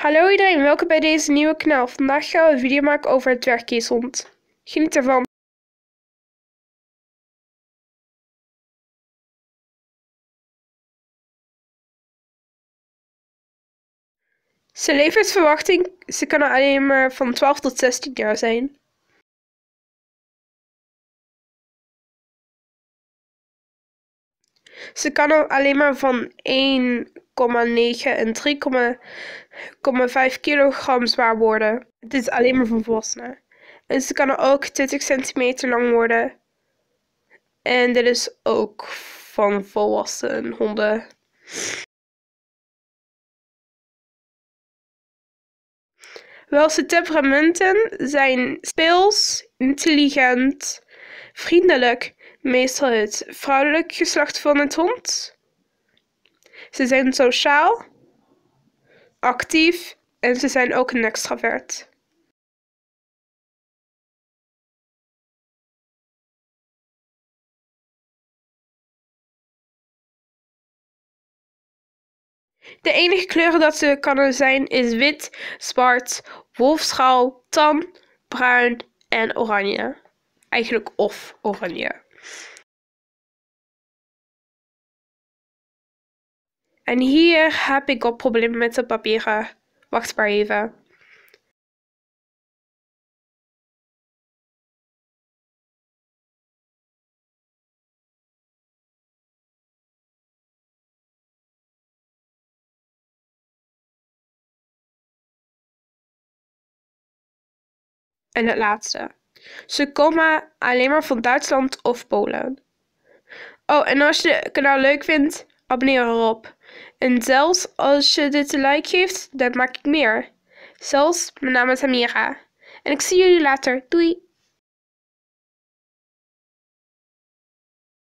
Hallo iedereen, welkom bij deze nieuwe kanaal. Vandaag gaan we een video maken over het dwergkeeshond. Geniet ervan. Zijn levensverwachting, ze kan alleen maar van 12 tot 16 jaar zijn. Ze kan alleen maar van 1,9 en 3,5 kilogram zwaar worden. Het is alleen maar voor volwassenen. En ze kan ook 20 centimeter lang worden. En dit is ook van volwassen honden. Wel, zijn temperamenten zijn speels, intelligent, vriendelijk, meestal het vrouwelijk geslacht van het hond. Ze zijn sociaal, actief en ze zijn ook een extravert. De enige kleuren dat ze kunnen zijn is wit, zwart, wolfschaal, tan, bruin en oranje. Eigenlijk of oranje. En hier heb ik ook problemen met de papieren. Wacht maar even. En het laatste. Ze komen alleen maar van Duitsland of Polen. Oh, en als je het kanaal leuk vindt, abonneer erop. En zelfs als je dit een like geeft, dan maak ik meer. Zelfs, mijn naam is Amira. En ik zie jullie later. Doei!